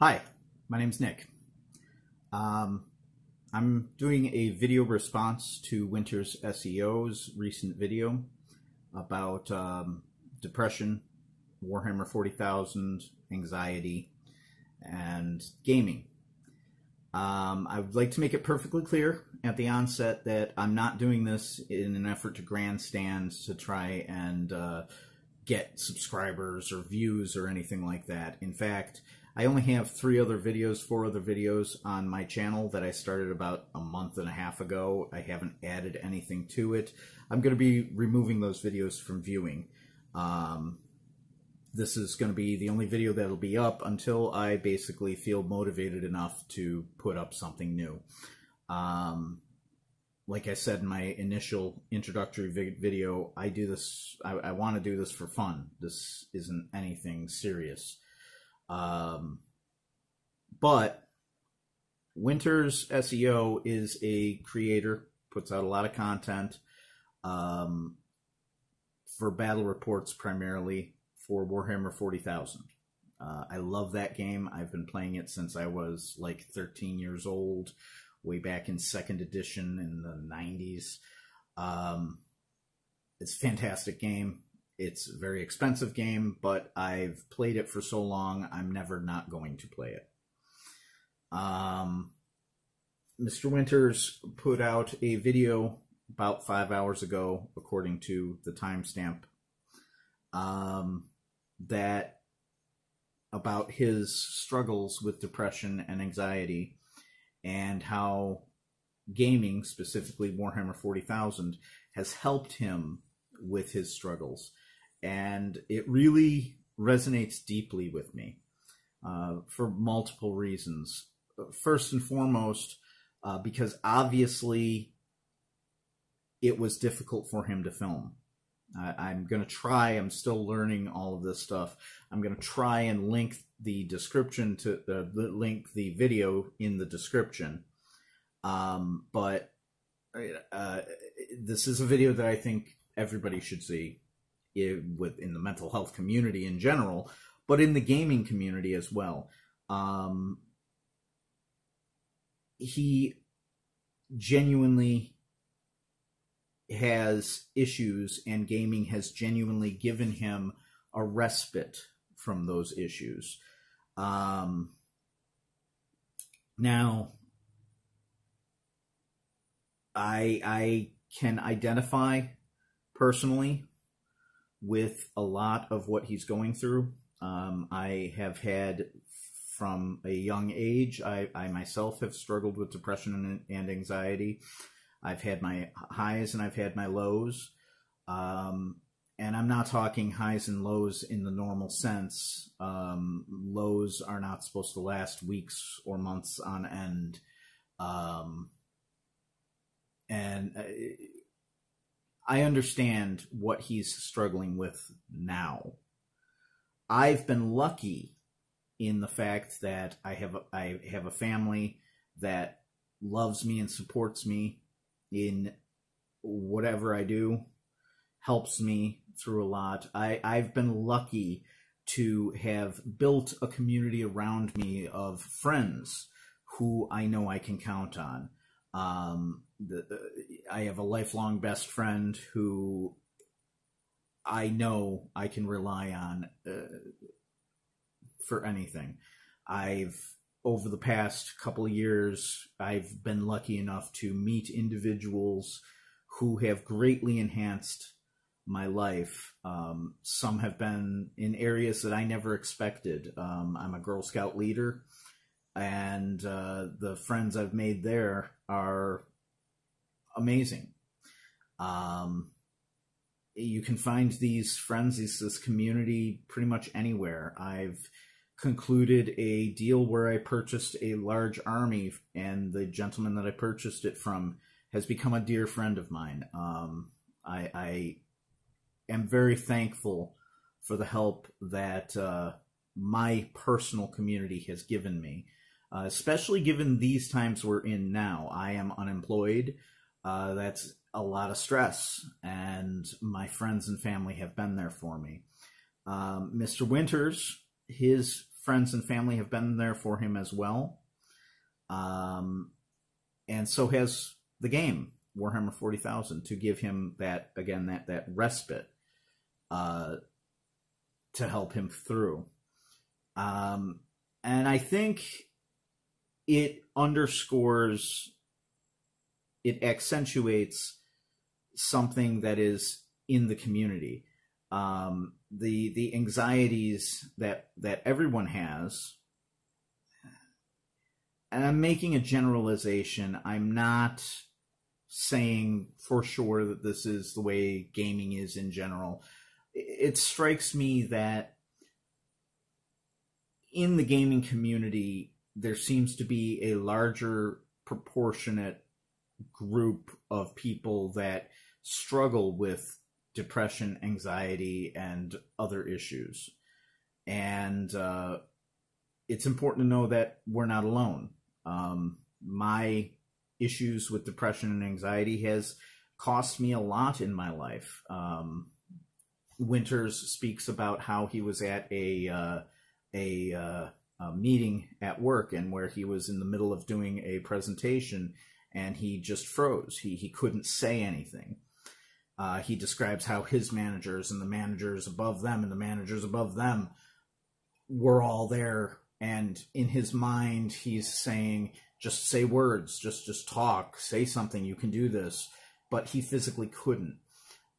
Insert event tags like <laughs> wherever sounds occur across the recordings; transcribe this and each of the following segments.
Hi, my name's Nick. Um, I'm doing a video response to Winters SEO's recent video about um, depression, Warhammer 40,000, anxiety, and gaming. Um, I would like to make it perfectly clear at the onset that I'm not doing this in an effort to grandstand to try and uh, get subscribers or views or anything like that. In fact, I only have three other videos, four other videos on my channel that I started about a month and a half ago. I haven't added anything to it. I'm going to be removing those videos from viewing. Um, this is going to be the only video that'll be up until I basically feel motivated enough to put up something new. Um, like I said in my initial introductory video, I do this, I, I want to do this for fun. This isn't anything serious. Um, but Winters SEO is a creator, puts out a lot of content um, for battle reports primarily for Warhammer 40,000. Uh, I love that game. I've been playing it since I was like 13 years old, way back in second edition in the 90s. Um, it's a fantastic game. It's a very expensive game, but I've played it for so long, I'm never not going to play it. Um, Mr. Winters put out a video about five hours ago, according to the timestamp, um, that about his struggles with depression and anxiety and how gaming, specifically Warhammer 40,000, has helped him with his struggles and it really resonates deeply with me uh, for multiple reasons. First and foremost, uh, because obviously it was difficult for him to film. I, am going to try, I'm still learning all of this stuff. I'm going to try and link the description to the, the link the video in the description. Um, but uh, this is a video that I think everybody should see within the mental health community in general, but in the gaming community as well. Um, he genuinely has issues, and gaming has genuinely given him a respite from those issues. Um, now, I I can identify personally with a lot of what he's going through. Um, I have had from a young age, I, I myself have struggled with depression and, and, anxiety. I've had my highs and I've had my lows. Um, and I'm not talking highs and lows in the normal sense. Um, lows are not supposed to last weeks or months on end. Um, and uh, I understand what he's struggling with now. I've been lucky in the fact that I have I have a family that loves me and supports me in whatever I do, helps me through a lot. I, I've been lucky to have built a community around me of friends who I know I can count on. Um, the, the, I have a lifelong best friend who I know I can rely on uh, for anything. I've over the past couple of years, I've been lucky enough to meet individuals who have greatly enhanced my life. Um, some have been in areas that I never expected. Um, I'm a Girl Scout leader, and uh, the friends I've made there are amazing. Um, you can find these friends, this community pretty much anywhere. I've concluded a deal where I purchased a large army, and the gentleman that I purchased it from has become a dear friend of mine. Um, I, I, am very thankful for the help that uh, my personal community has given me, uh, especially given these times we're in now. I am unemployed uh, that's a lot of stress, and my friends and family have been there for me. Um, Mr. Winters, his friends and family have been there for him as well. Um, and so has the game Warhammer 40,000 to give him that again that that respite uh, to help him through. Um, and I think it underscores, it accentuates something that is in the community. Um, the the anxieties that that everyone has and I'm making a generalization. I'm not saying for sure that this is the way gaming is in general. It strikes me that in the gaming community, there seems to be a larger proportionate group of people that struggle with depression, anxiety, and other issues. And uh, it's important to know that we're not alone. Um, my issues with depression and anxiety has cost me a lot in my life. Um, Winters speaks about how he was at a uh, a, uh, meeting at work and where he was in the middle of doing a presentation and he just froze. He he couldn't say anything. Uh, he describes how his managers and the managers above them and the managers above them were all there and in his mind he's saying just say words. Just just talk. Say something. You can do this. But he physically couldn't.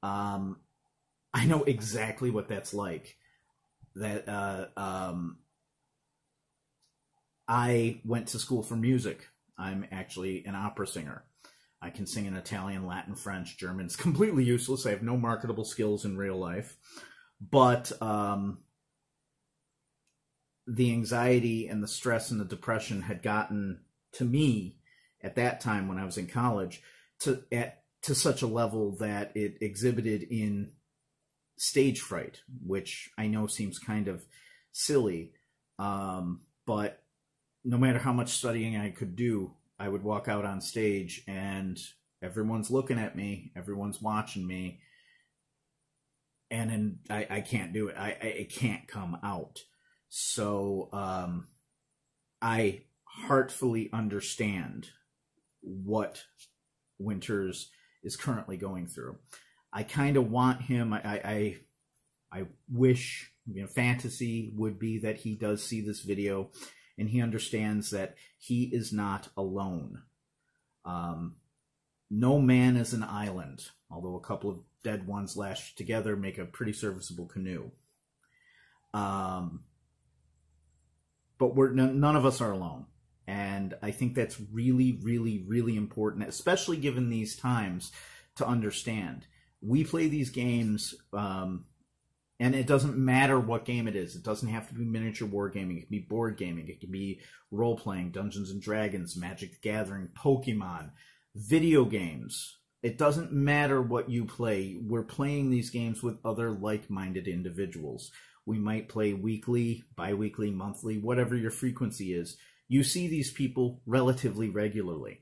Um, i know exactly what that's like. That uh, um, i went to school for music. I'm actually an opera singer. I can sing in italian latin french german. It's <laughs> completely useless. I have no marketable skills in real life. But um, the anxiety and the stress and the depression had gotten to me at that time when I was in college to at to such a level that it exhibited in stage fright, which I know seems kind of silly, um, but no matter how much studying I could do, I would walk out on stage and everyone's looking at me, everyone's watching me, and then I, I can't do it. I, I it can't come out. So um, I heartfully understand what Winters is currently going through. I kind of want him. I, I, I wish you know fantasy would be that he does see this video and he understands that he is not alone. Um, no man is an island, although a couple of dead ones lashed together make a pretty serviceable canoe. Um, but we're none of us are alone and i think that's really really really important especially given these times to understand we play these games um, and it doesn't matter what game it is it doesn't have to be miniature wargaming it can be board gaming it can be role playing dungeons and dragons magic the gathering pokemon video games it doesn't matter what you play we're playing these games with other like-minded individuals we might play weekly, bi-weekly, monthly, whatever your frequency is. You see these people relatively regularly.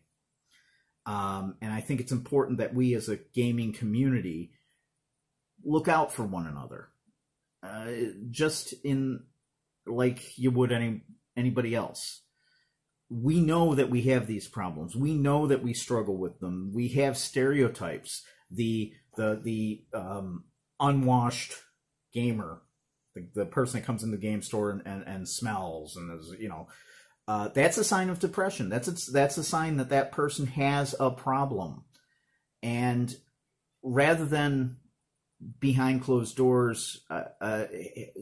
Um, and I think it's important that we as a gaming community look out for one another. Uh, just in like you would any anybody else. We know that we have these problems. We know that we struggle with them. We have stereotypes. The the the um, unwashed gamer the, the person that comes in the game store and, and, and smells and is you know uh, that's a sign of depression that's a, that's a sign that that person has a problem and rather than behind closed doors uh, uh,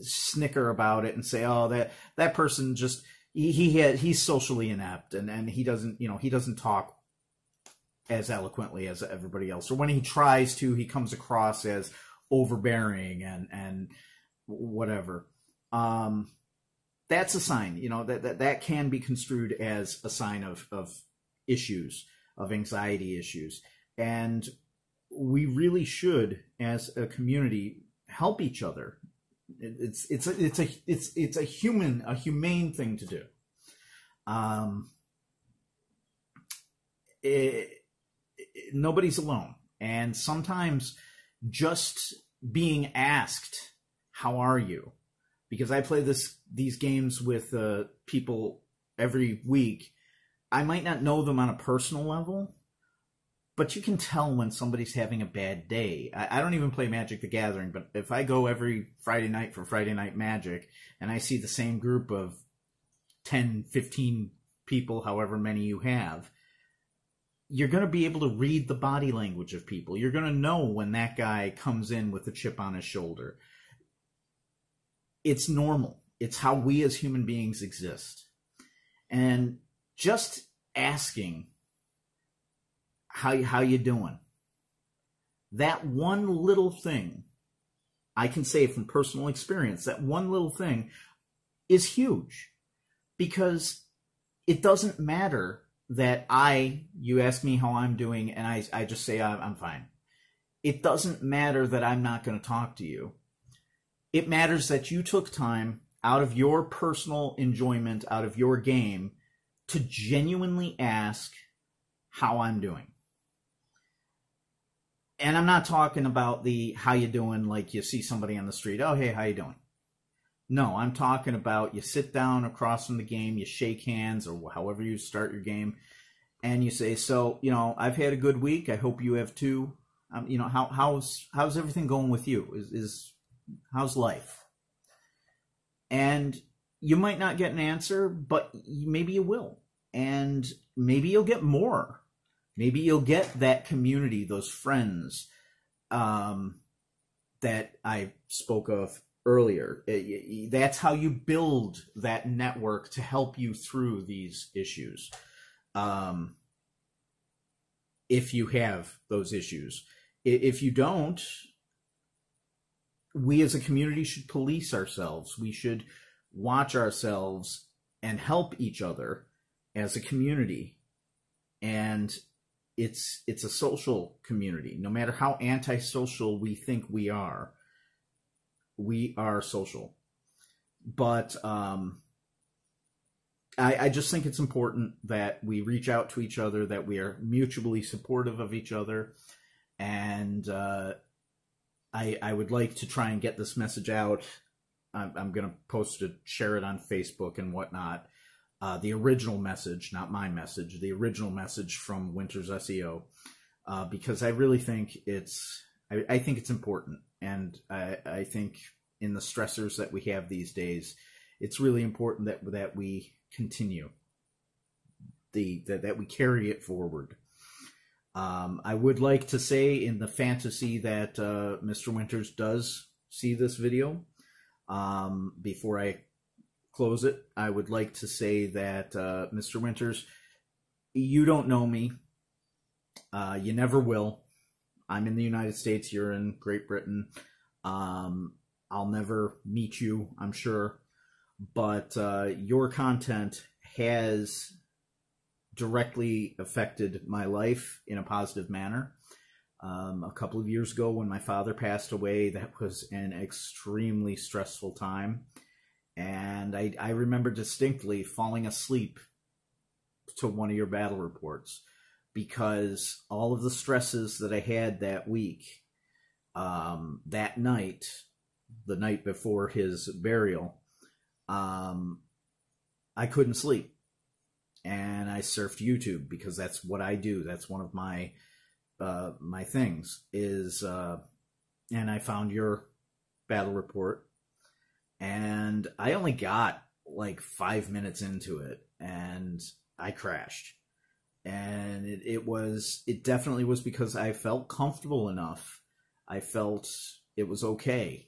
snicker about it and say oh that that person just he, he had he's socially inept and and he doesn't you know he doesn't talk as eloquently as everybody else or when he tries to he comes across as overbearing and and whatever. Um, that's a sign, you know, that, that, that can be construed as a sign of, of issues, of anxiety issues. And we really should, as a community, help each other. It's, it's, a, it's a, it's, it's a human, a humane thing to do. Um, it, it, nobody's alone. And sometimes just being asked how are you? because I play this these games with uh, people every week. I might not know them on a personal level, but you can tell when somebody's having a bad day. I, I, don't even play Magic the Gathering, but if I go every Friday night for Friday Night Magic and I see the same group of 10, 15 people, however many you have, you're going to be able to read the body language of people. You're going to know when that guy comes in with a chip on his shoulder. It's normal. It's how we as human beings exist. And just asking how how you doing? That one little thing I can say from personal experience, that one little thing is huge because it doesn't matter that I, you ask me how I'm doing, and I, I just say I'm fine. It doesn't matter that I'm not going to talk to you. It matters that you took time out of your personal enjoyment, out of your game, to genuinely ask how I'm doing. And I'm not talking about the how you doing like you see somebody on the street, oh hey, how you doing? No, I'm talking about you sit down across from the game, you shake hands, or however you start your game, and you say, "So, you know, I've had a good week. I hope you have too. Um, you know, how how's how's everything going with you? Is is how's life?" And you might not get an answer, but maybe you will, and maybe you'll get more. Maybe you'll get that community, those friends um, that I spoke of earlier. That's how you build that network to help you through these issues. Um, if you have those issues, if you don't, we as a community should police ourselves. We should watch ourselves and help each other as a community. And it's it's a social community. No matter how antisocial we think we are, we are social. But um, I, I just think it's important that we reach out to each other, that we are mutually supportive of each other, and uh, I I would like to try and get this message out. I'm, I'm going to post it, share it on Facebook and whatnot. Uh, the original message, not my message, the original message from Winters SEO, uh, because I really think it's I, I think it's important and I, I think in the stressors that we have these days, it's really important that that we continue the that, that we carry it forward. Um, I would like to say in the fantasy that uh, Mr. Winters does see this video. Um, before I close it, I would like to say that uh, Mr. Winters, you don't know me. Uh, you never will. I'm in the United States. You're in Great Britain. Um, I'll never meet you, I'm sure, but uh, your content has directly affected my life in a positive manner. Um, a couple of years ago, when my father passed away, that was an extremely stressful time. I, I remember distinctly falling asleep to one of your battle reports because all of the stresses that I had that week, um, that night, the night before his burial, um, I couldn't sleep. And I surfed YouTube because that's what I do. That's one of my uh, my things is, uh, and I found your battle report, and I only got like five minutes into it, and I crashed and it, it was it definitely was because I felt comfortable enough. I felt it was okay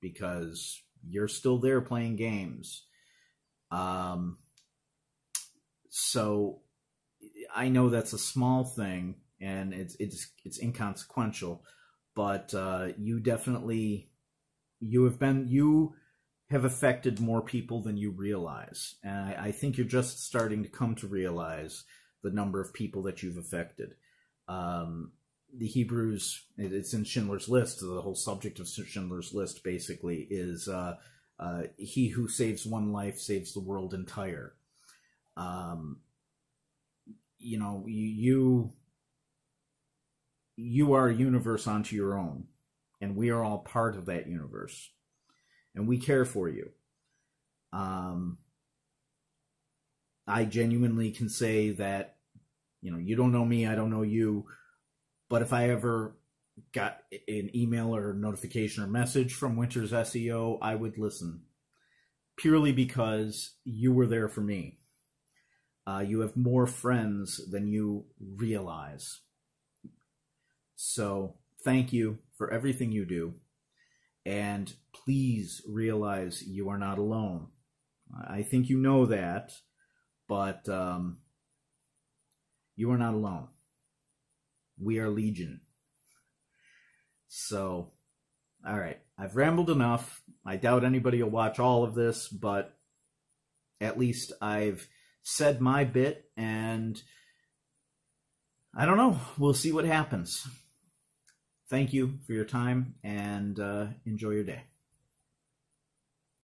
because you're still there playing games. Um, so I know that's a small thing and it's it's it's inconsequential, but uh, you definitely you have been you have affected more people than you realize, and I, I think you're just starting to come to realize the number of people that you've affected. Um, the Hebrews, it's in Schindler's List. The whole subject of Schindler's List basically is uh, uh, he who saves one life saves the world entire. Um, you know, you you are a universe unto your own, and we are all part of that universe. And we care for you. Um, I genuinely can say that, you know, you don't know me, I don't know you, but if I ever got an email or notification or message from Winters SEO, I would listen purely because you were there for me. Uh, you have more friends than you realize. So thank you for everything you do. And please realize you are not alone. I think you know that, but um, you are not alone. We are Legion. So, all right, I've rambled enough. I doubt anybody will watch all of this, but at least I've said my bit, and I don't know. We'll see what happens. Thank you for your time, and uh, enjoy your day.